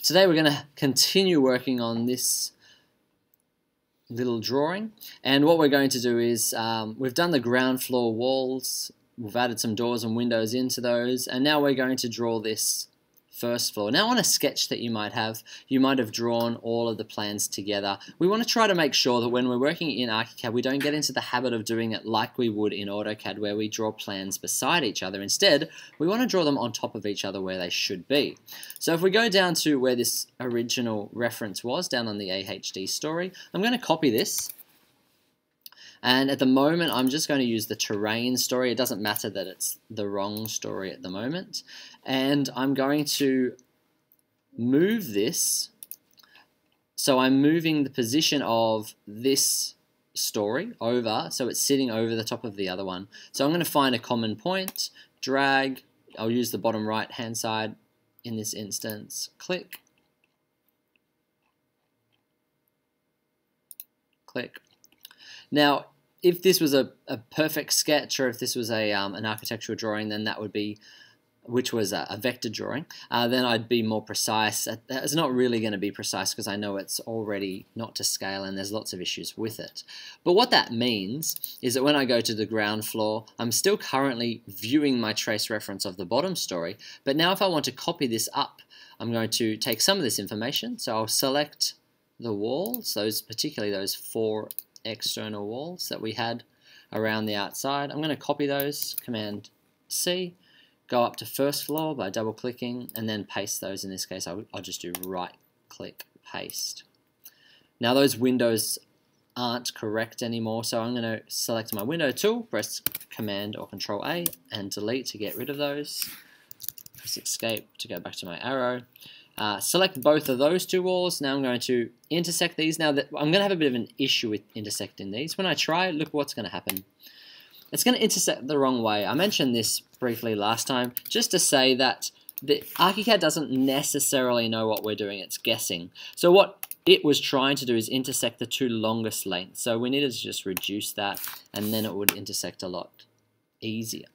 Today we're going to continue working on this little drawing. And what we're going to do is um, we've done the ground floor walls, we've added some doors and windows into those. And now we're going to draw this first floor. Now on a sketch that you might have, you might have drawn all of the plans together. We want to try to make sure that when we're working in ArchiCAD, we don't get into the habit of doing it like we would in AutoCAD where we draw plans beside each other. Instead, we want to draw them on top of each other where they should be. So if we go down to where this original reference was, down on the AHD story, I'm going to copy this and at the moment, I'm just going to use the terrain story. It doesn't matter that it's the wrong story at the moment. And I'm going to move this. So I'm moving the position of this story over, so it's sitting over the top of the other one. So I'm going to find a common point, drag, I'll use the bottom right hand side in this instance, click, click, now, if this was a, a perfect sketch or if this was a um, an architectural drawing, then that would be, which was a, a vector drawing, uh, then I'd be more precise. It's not really going to be precise because I know it's already not to scale and there's lots of issues with it. But what that means is that when I go to the ground floor, I'm still currently viewing my trace reference of the bottom story, but now if I want to copy this up, I'm going to take some of this information, so I'll select the walls, those particularly those four external walls that we had around the outside. I'm going to copy those, Command C, go up to first floor by double clicking and then paste those. In this case, I'll, I'll just do right click paste. Now those windows aren't correct anymore, so I'm going to select my window tool, press Command or Control A and delete to get rid of those. Press escape to go back to my arrow. Uh, select both of those two walls. Now I'm going to intersect these. Now that I'm going to have a bit of an issue with intersecting these. When I try, look what's going to happen. It's going to intersect the wrong way. I mentioned this briefly last time, just to say that the ArchiCAD doesn't necessarily know what we're doing. It's guessing. So what it was trying to do is intersect the two longest lengths. So we needed to just reduce that, and then it would intersect a lot easier.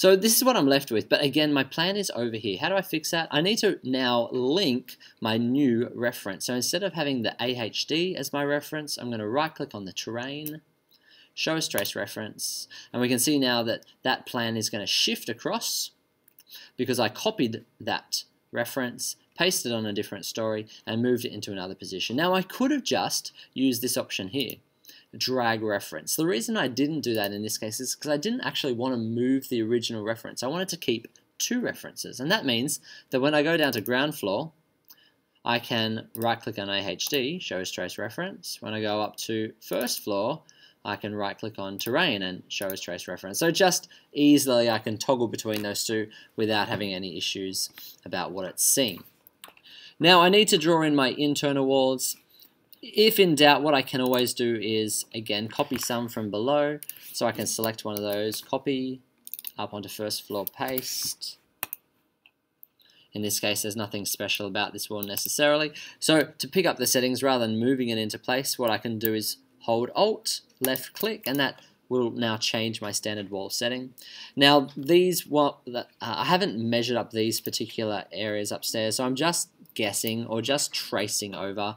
So this is what I'm left with, but again, my plan is over here. How do I fix that? I need to now link my new reference. So instead of having the AHD as my reference, I'm going to right click on the terrain, show as trace reference, and we can see now that that plan is going to shift across because I copied that reference, pasted on a different story, and moved it into another position. Now I could have just used this option here drag reference. The reason I didn't do that in this case is because I didn't actually want to move the original reference. I wanted to keep two references. And that means that when I go down to ground floor, I can right click on AHD, show as trace reference. When I go up to first floor, I can right click on terrain and show as trace reference. So just easily I can toggle between those two without having any issues about what it's seeing. Now I need to draw in my internal walls if in doubt, what I can always do is, again, copy some from below. So I can select one of those, copy, up onto first floor, paste. In this case, there's nothing special about this wall necessarily. So to pick up the settings, rather than moving it into place, what I can do is hold Alt, left click, and that will now change my standard wall setting. Now, these, well, uh, I haven't measured up these particular areas upstairs, so I'm just guessing or just tracing over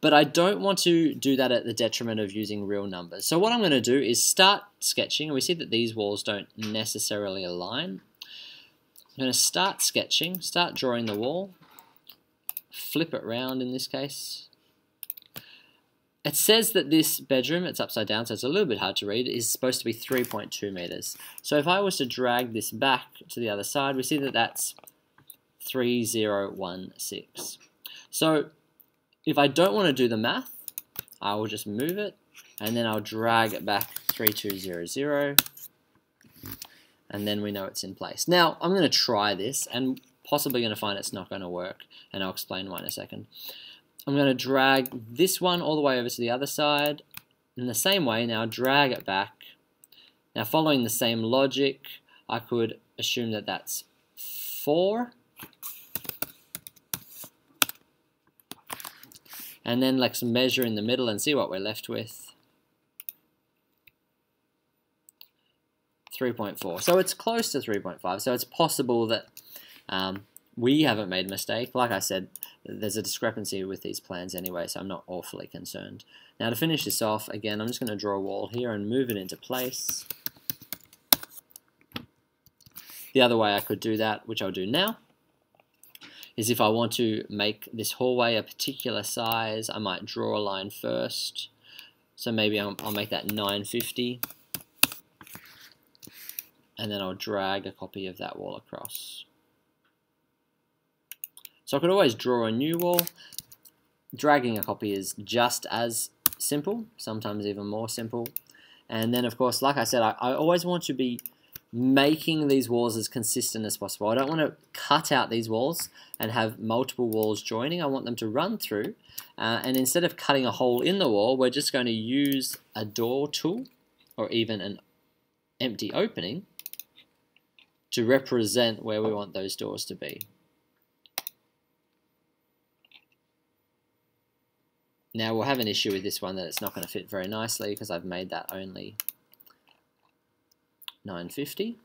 but I don't want to do that at the detriment of using real numbers. So what I'm going to do is start sketching, and we see that these walls don't necessarily align. I'm going to start sketching, start drawing the wall, flip it round in this case. It says that this bedroom, it's upside down, so it's a little bit hard to read, is supposed to be 3.2 meters. So if I was to drag this back to the other side, we see that that's 3016. So if I don't want to do the math, I will just move it and then I'll drag it back 3200 and then we know it's in place. Now I'm going to try this and possibly going to find it's not going to work and I'll explain why in a second. I'm going to drag this one all the way over to the other side in the same way now drag it back. Now following the same logic I could assume that that's 4 and then let's measure in the middle and see what we're left with. 3.4. So it's close to 3.5. So it's possible that um, we haven't made a mistake. Like I said, there's a discrepancy with these plans anyway, so I'm not awfully concerned. Now to finish this off, again, I'm just going to draw a wall here and move it into place. The other way I could do that, which I'll do now, is if I want to make this hallway a particular size, I might draw a line first. So maybe I'll, I'll make that 950 and then I'll drag a copy of that wall across. So I could always draw a new wall. Dragging a copy is just as simple, sometimes even more simple. And then of course, like I said, I, I always want to be making these walls as consistent as possible. I don't want to cut out these walls and have multiple walls joining. I want them to run through. Uh, and instead of cutting a hole in the wall, we're just going to use a door tool or even an empty opening to represent where we want those doors to be. Now we'll have an issue with this one that it's not going to fit very nicely because I've made that only 950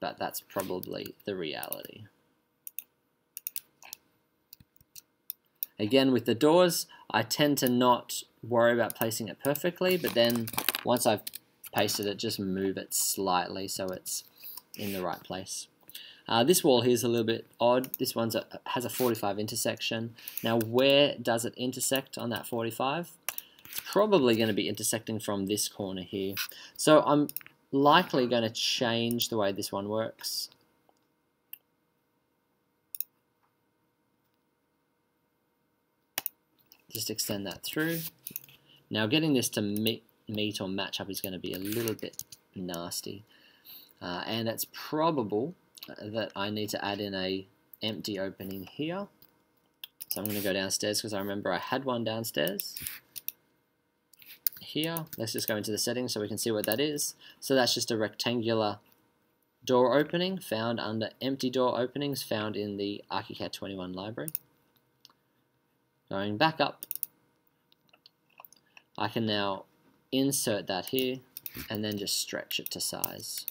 but that's probably the reality. Again with the doors I tend to not worry about placing it perfectly but then once I've pasted it, just move it slightly so it's in the right place. Uh, this wall here is a little bit odd. This one has a 45 intersection. Now where does it intersect on that 45? Probably going to be intersecting from this corner here. So I'm likely going to change the way this one works. Just extend that through. Now getting this to meet meet or match up is going to be a little bit nasty. Uh, and it's probable that I need to add in a empty opening here. So I'm going to go downstairs because I remember I had one downstairs. Here, let's just go into the settings so we can see what that is. So that's just a rectangular door opening found under empty door openings found in the ArchiCAD 21 library. Going back up, I can now insert that here, and then just stretch it to size.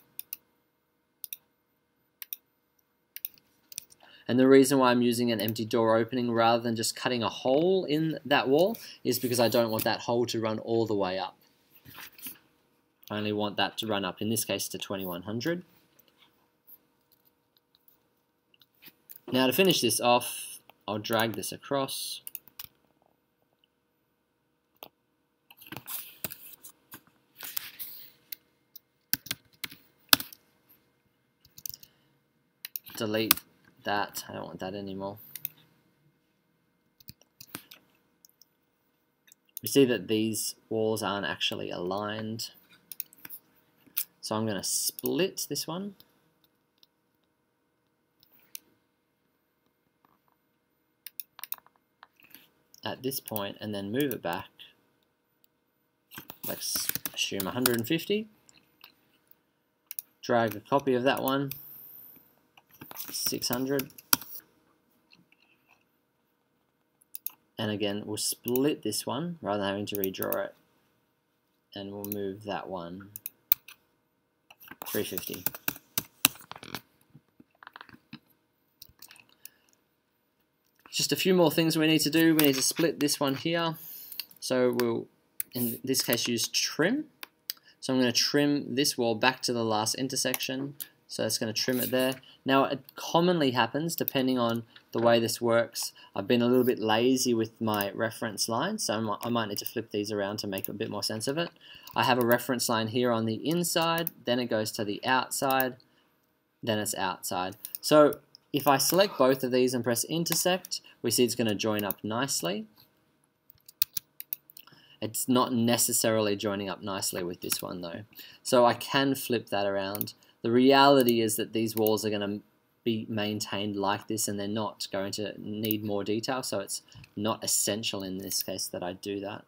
And the reason why I'm using an empty door opening rather than just cutting a hole in that wall is because I don't want that hole to run all the way up. I only want that to run up, in this case, to 2100. Now to finish this off, I'll drag this across. delete that. I don't want that anymore. We see that these walls aren't actually aligned. So I'm going to split this one. at this point and then move it back. Let's assume 150. Drag a copy of that one 600 and again we'll split this one rather than having to redraw it. And we'll move that one. 350 just a few more things we need to do. We need to split this one here. So we'll in this case use trim. So I'm going to trim this wall back to the last intersection so it's going to trim it there. Now it commonly happens depending on the way this works. I've been a little bit lazy with my reference line, so I might need to flip these around to make a bit more sense of it. I have a reference line here on the inside, then it goes to the outside, then it's outside. So if I select both of these and press intersect, we see it's going to join up nicely. It's not necessarily joining up nicely with this one though. So I can flip that around. The reality is that these walls are going to be maintained like this and they're not going to need more detail so it's not essential in this case that I do that.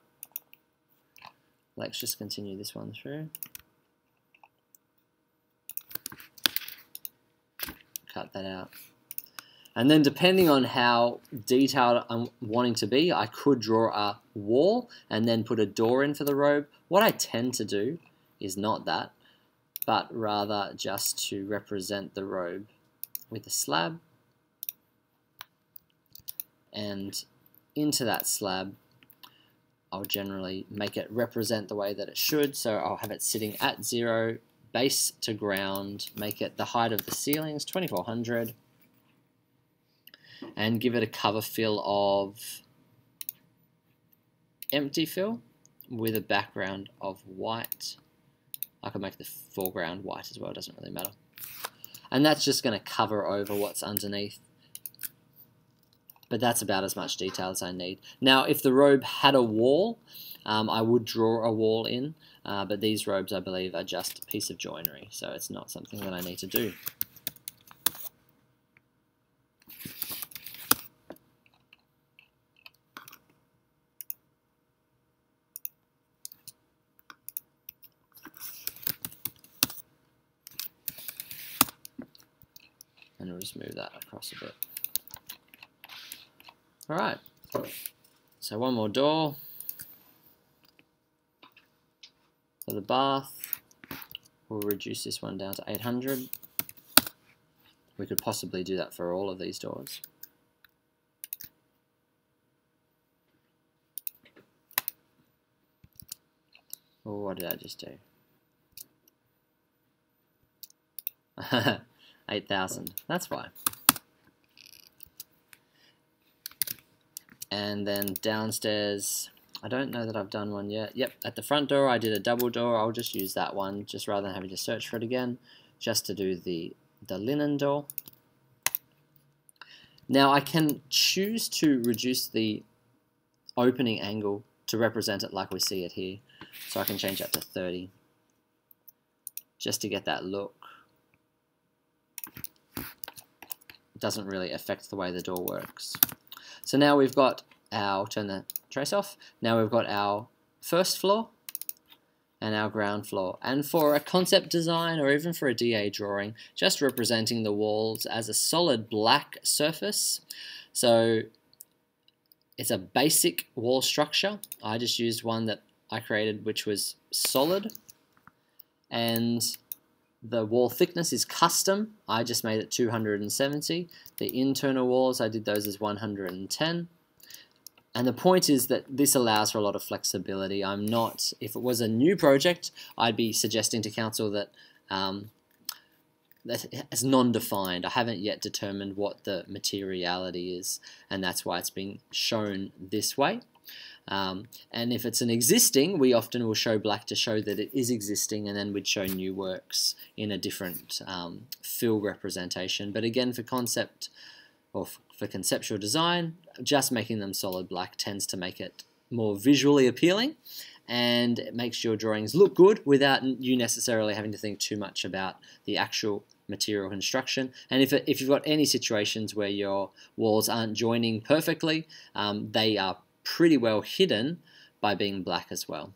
Let's just continue this one through. Cut that out. And then depending on how detailed I'm wanting to be, I could draw a wall and then put a door in for the robe. What I tend to do is not that but rather just to represent the robe with a slab. And into that slab I'll generally make it represent the way that it should. So I'll have it sitting at zero base to ground make it the height of the ceilings 2400 and give it a cover fill of empty fill with a background of white I can make the foreground white as well, it doesn't really matter. And that's just going to cover over what's underneath. But that's about as much detail as I need. Now, if the robe had a wall, um, I would draw a wall in, uh, but these robes, I believe, are just a piece of joinery, so it's not something that I need to do. And we'll just move that across a bit. Alright, so one more door for the bath. We'll reduce this one down to 800. We could possibly do that for all of these doors. Oh, what did I just do? 8,000. That's fine. And then downstairs, I don't know that I've done one yet. Yep, at the front door I did a double door. I'll just use that one, just rather than having to search for it again, just to do the, the linen door. Now I can choose to reduce the opening angle to represent it like we see it here. So I can change that to 30 just to get that look. Doesn't really affect the way the door works. So now we've got our, turn the trace off, now we've got our first floor and our ground floor. And for a concept design or even for a DA drawing, just representing the walls as a solid black surface. So it's a basic wall structure. I just used one that I created which was solid and the wall thickness is custom. I just made it 270. The internal walls, I did those as 110. And the point is that this allows for a lot of flexibility. I'm not, if it was a new project, I'd be suggesting to council that um, it's non-defined. I haven't yet determined what the materiality is, and that's why it's being shown this way. Um, and if it's an existing, we often will show black to show that it is existing, and then we'd show new works in a different um, fill representation. But again, for concept or for conceptual design, just making them solid black tends to make it more visually appealing and it makes your drawings look good without you necessarily having to think too much about the actual material construction. And if, if you've got any situations where your walls aren't joining perfectly, um, they are pretty well hidden by being black as well.